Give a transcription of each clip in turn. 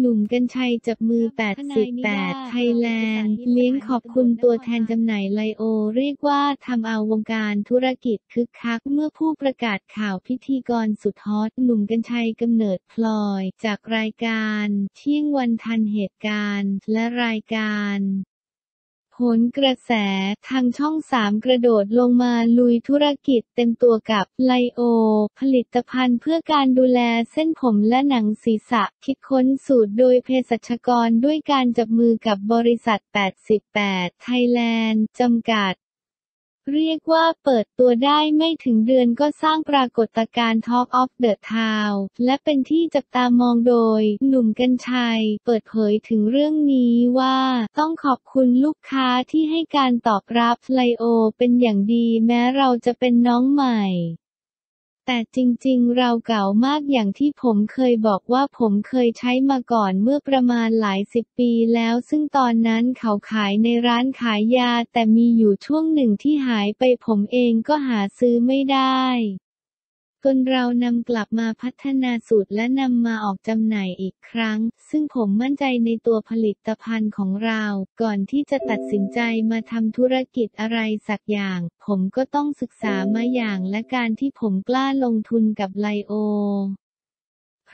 หนุ่มกัญชัยจับมือ 88 ไทยแลนด์ เลี้ยงขอบคุณตัวแทนจำหน่ายไลโอ เรียกว่าทำเอาวงการธุรกิจคึกคัก เมื่อผู้ประกาศข่าวพิธีกรสุดฮอต หนุ่มกัญชัยกำเนิดพลอย จากรายการ เที่ยงวันทันเหตุการณ์ และรายการโห นกระแสทางช่องสามกระโดดลงมาลุยธุรกิจเต็มตัวกับไลโอ ผลิตภัณฑ์เพื่อการดูแลเส้นผมและหนังศีรษะ คิดค้นสูตรโดยเภสัชกรด้วยการจับมือกับบริษัท 88 ไทยแลนด์จำกัด เรียกว่าเปิดตัวได้ไม่ถึงเดือนก็สร้างปรากฏการณ์ Talk of the Town และเป็นที่จับตามองโดย หนุ่มกัญชัย เปิดเผยถึงเรื่องนี้ว่า ต้องขอบคุณลูกค้าที่ให้การตอบรับไลโอเป็นอย่างดีแม้เราจะเป็นน้องใหม่ แต่จริงๆ เราเก่ามากอย่างที่ผมเคยบอกว่าผมเคยใช้มาก่อนเมื่อประมาณหลายสิบปีแล้ว ซึ่งตอนนั้นเขาขายในร้านขายยา แต่มีอยู่ช่วงหนึ่งที่หายไปผมเองก็หาซื้อไม่ได้ จนเรานำกลับมาพัฒนาสูตรและนำมาออกจำหน่ายอีกครั้ง ซึ่งผมมั่นใจในตัวผลิตภัณฑ์ของเรา ก่อนที่จะตัดสินใจมาทำธุรกิจอะไรสักอย่าง ผมก็ต้องศึกษามาอย่างและการที่ผมกล้าลงทุนกับไลโอ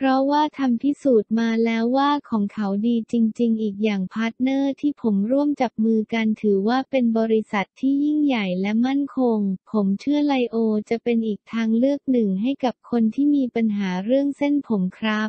เพราะว่าทำพิสูจน์มาแล้วว่าของเขาดีจริง ๆ อีกอย่าง partner ที่ผมร่วมจับมือกันถือว่าเป็นบริษัทที่ยิ่งใหญ่และมั่นคง ผมเชื่อไลโอจะเป็นอีกทางเลือกหนึ่งให้กับคนที่มีปัญหาเรื่องเส้นผมครับ